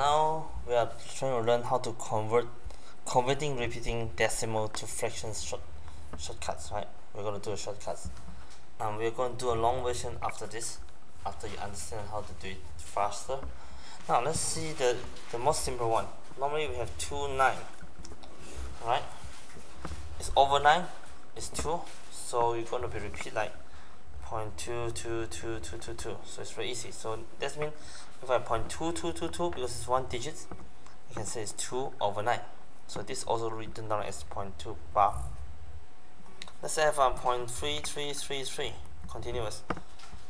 now we are trying to learn how to convert converting repeating decimal to fractions short shortcuts right? We're going to do shortcuts. Um, we're going to do a long version after this after you understand how to do it faster. Now let's see the the most simple one. Normally we have 2 9 right? It's over 9 it's 2 so you're going to be repeat like point two two two two two two. So it's very easy. So that means if I point two two two two because it's one digit you can say it's 2 over 9 so this also written down as 0.2 bar let's say I have um, a 0.3333 continuous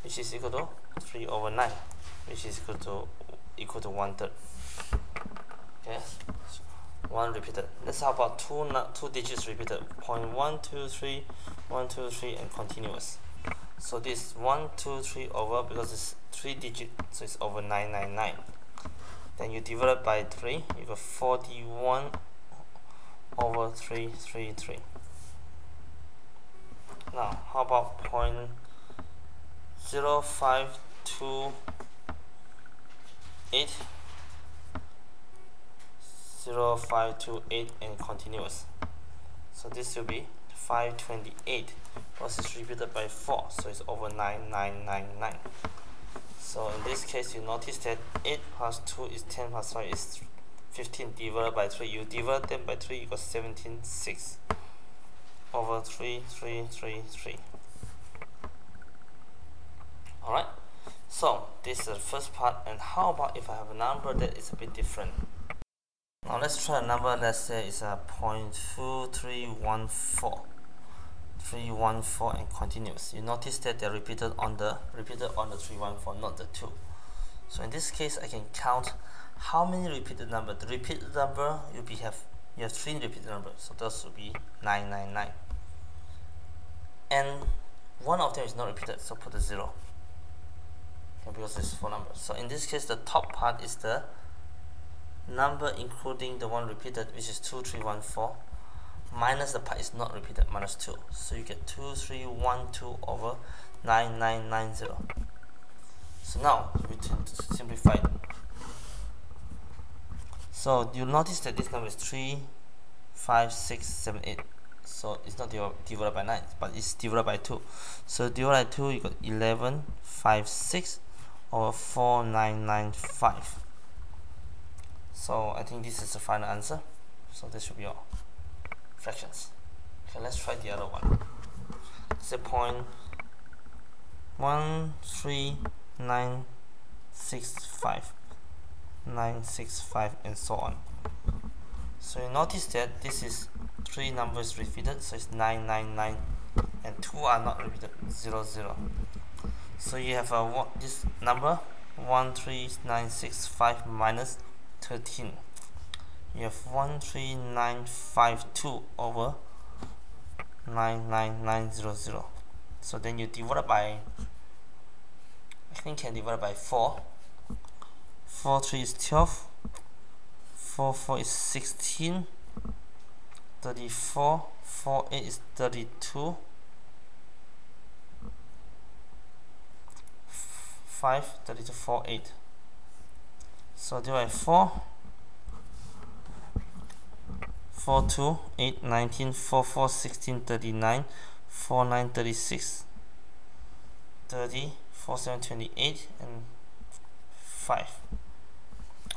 which is equal to 3 over 9 which is equal to equal to one third. Okay? So one repeated. Let's how about two two digits repeated. Point one two three one two three and continuous so this 1 2 3 over because it's 3 digit so it's over 999 then you divide by 3 you got 41 over 333 now how about point 0 5 2 8 0 5 2 8 and continuous. So this will be 528 plus distributed by 4 so it's over 9999 so in this case you notice that 8 plus 2 is 10 plus 5 is 15 divided by 3 you divide them by 3 you got 17 6 over 3 3 3 3 alright so this is the first part and how about if I have a number that is a bit different now let's try a number let's say it's a 0.2314 314 and continuous. You notice that they're repeated on the repeated on the 314 not the 2 so in this case I can count how many repeated number. The repeated number you be have you have three repeated numbers. So those will be 999 and one of them is not repeated so put a 0 okay, because it's four numbers. So in this case the top part is the number including the one repeated which is 2314 minus the part is not repeated minus 2 so you get 2312 over 9990 so now we simplify. So you notice that this number is 3 5 6 7 8 so it's not divided by 9 but it's divided by 2 so divided by 2 you got 11 5 6 over 4995 so I think this is the final answer. So this should be all. Fractions okay let's try the other one. A point? One three nine six five. Nine six five and so on. So you notice that this is three numbers repeated. So it's 999 and two are not repeated. 0 0 so you have a what this number 13965 minus 13 you have 13952 over 99900 so then you divide by I think can divide by 4 4 3 is 12 4 4 is 16 34 4 8 is 32 5 32 4 8 so divide by 4 4 2 8 19 4 4 16 39 4 9 36 30 4 7 28 and 5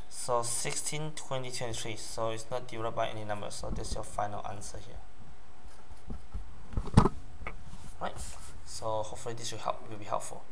so 16 20 23 so it's not divided by any number. So that's your final answer here. Right? So hopefully this will help will be helpful